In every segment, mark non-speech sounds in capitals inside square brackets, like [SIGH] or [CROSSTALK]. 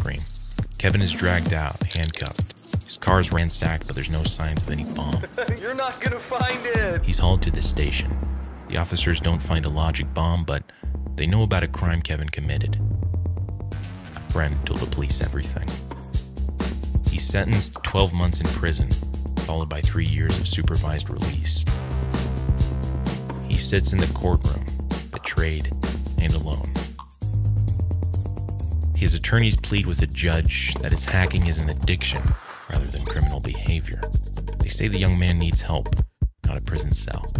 scream. Kevin is dragged out, handcuffed. His car is ransacked, but there's no signs of any bomb. [LAUGHS] You're not gonna find it. He's hauled to the station. The officers don't find a logic bomb, but they know about a crime Kevin committed. A friend told the police everything. He's sentenced to 12 months in prison, followed by three years of supervised release. He sits in the courtroom, betrayed and alone. His attorneys plead with the judge that his hacking is an addiction rather than criminal behavior. They say the young man needs help, not a prison cell.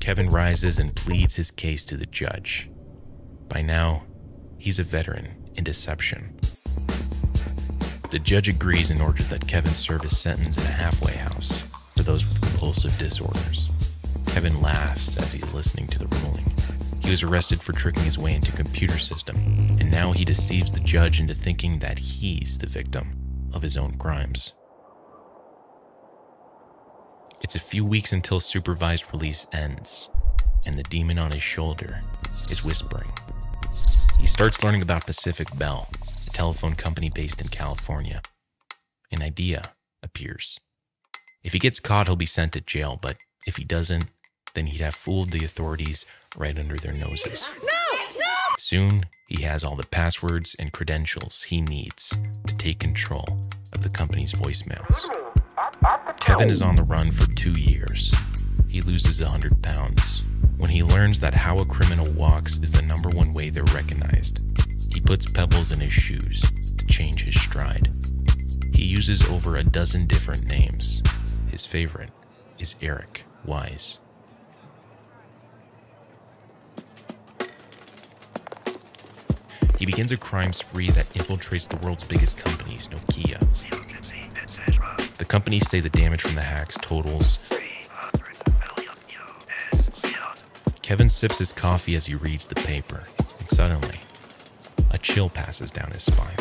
Kevin rises and pleads his case to the judge. By now, he's a veteran in deception. The judge agrees and orders that Kevin serve his sentence in a halfway house for those with compulsive disorders. Kevin laughs as he's listening to the ruling. He was arrested for tricking his way into computer system, and now he deceives the judge into thinking that he's the victim of his own crimes. It's a few weeks until supervised release ends, and the demon on his shoulder is whispering. He starts learning about Pacific Bell, a telephone company based in California. An idea appears. If he gets caught, he'll be sent to jail, but if he doesn't, then he'd have fooled the authorities right under their noses. No! No! Soon, he has all the passwords and credentials he needs to take control of the company's voicemails. Kevin is on the run for two years. He loses 100 pounds. When he learns that how a criminal walks is the number one way they're recognized, he puts pebbles in his shoes to change his stride. He uses over a dozen different names. His favorite is Eric Weiss. He begins a crime spree that infiltrates the world's biggest companies, Nokia. The companies say the damage from the hacks totals. Kevin sips his coffee as he reads the paper, and suddenly, a chill passes down his spine.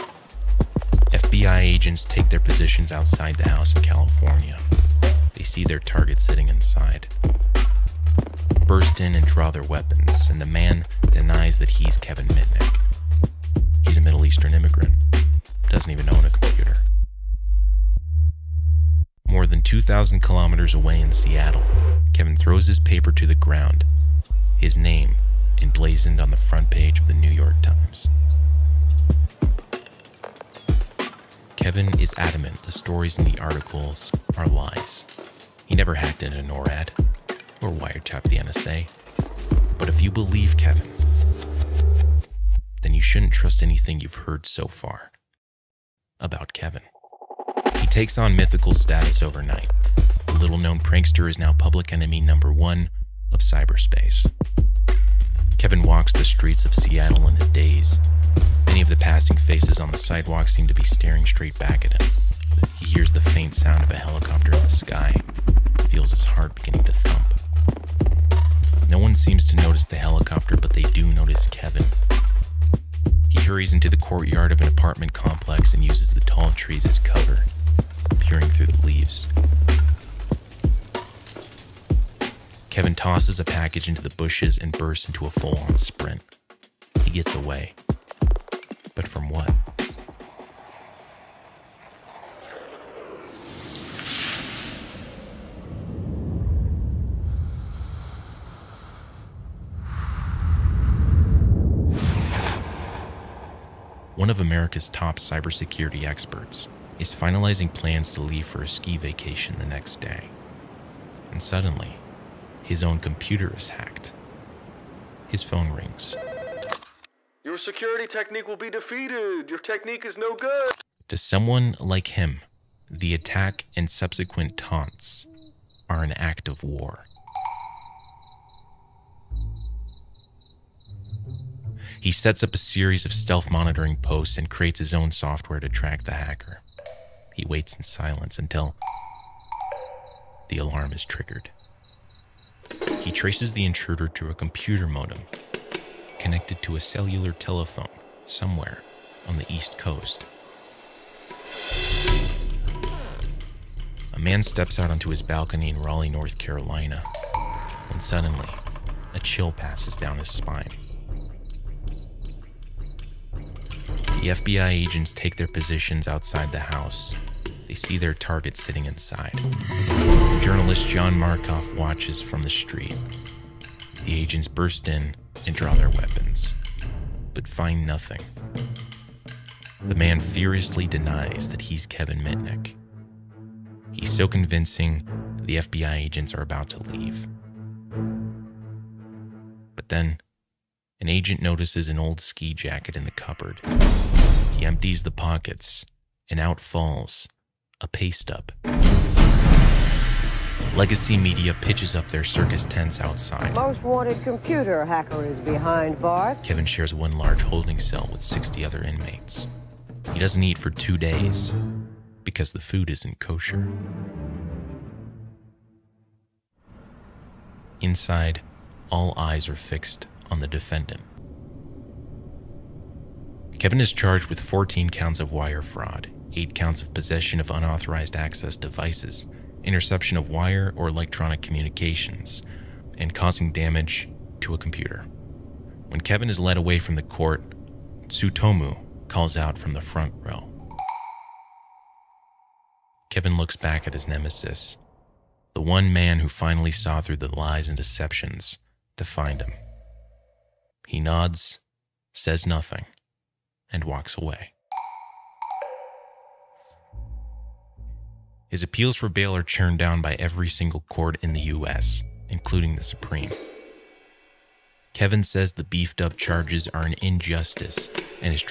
FBI agents take their positions outside the house in California. They see their target sitting inside. Burst in and draw their weapons, and the man denies that he's Kevin Mitnick. He's a Middle Eastern immigrant, doesn't even own a computer. More than 2,000 kilometers away in Seattle, Kevin throws his paper to the ground, his name emblazoned on the front page of the New York Times. Kevin is adamant the stories in the articles are lies. He never hacked into NORAD or wiretapped the NSA. But if you believe Kevin, shouldn't trust anything you've heard so far about Kevin. He takes on mythical status overnight. The little known prankster is now public enemy number one of cyberspace. Kevin walks the streets of Seattle in a daze. Many of the passing faces on the sidewalk seem to be staring straight back at him. He hears the faint sound of a helicopter in the sky, feels his heart beginning to thump. No one seems to notice the helicopter, but they do notice Kevin. Hurries into the courtyard of an apartment complex and uses the tall trees as cover, peering through the leaves. Kevin tosses a package into the bushes and bursts into a full on sprint. He gets away. But from what? One of America's top cybersecurity experts is finalizing plans to leave for a ski vacation the next day. And suddenly, his own computer is hacked. His phone rings. Your security technique will be defeated. Your technique is no good. To someone like him, the attack and subsequent taunts are an act of war. He sets up a series of stealth monitoring posts and creates his own software to track the hacker. He waits in silence until the alarm is triggered. He traces the intruder to a computer modem connected to a cellular telephone somewhere on the East Coast. A man steps out onto his balcony in Raleigh, North Carolina, when suddenly a chill passes down his spine. The FBI agents take their positions outside the house. They see their target sitting inside. Journalist John Markoff watches from the street. The agents burst in and draw their weapons, but find nothing. The man furiously denies that he's Kevin Mitnick. He's so convincing, the FBI agents are about to leave. But then, an agent notices an old ski jacket in the cupboard. He empties the pockets, and out falls a pay stub. Legacy Media pitches up their circus tents outside. Most wanted computer hacker is behind bars. Kevin shares one large holding cell with 60 other inmates. He doesn't eat for two days because the food isn't kosher. Inside, all eyes are fixed on the defendant. Kevin is charged with 14 counts of wire fraud, 8 counts of possession of unauthorized access devices, interception of wire or electronic communications, and causing damage to a computer. When Kevin is led away from the court, Tsutomu calls out from the front row. Kevin looks back at his nemesis, the one man who finally saw through the lies and deceptions to find him. He nods, says nothing, and walks away. His appeals for bail are churned down by every single court in the U.S., including the Supreme. Kevin says the beefed up charges are an injustice and his